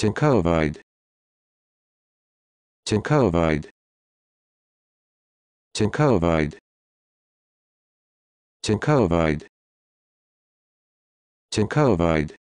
Tinkovide. Tinkovide. Tinkovide. Tinkovide. Tinkovide.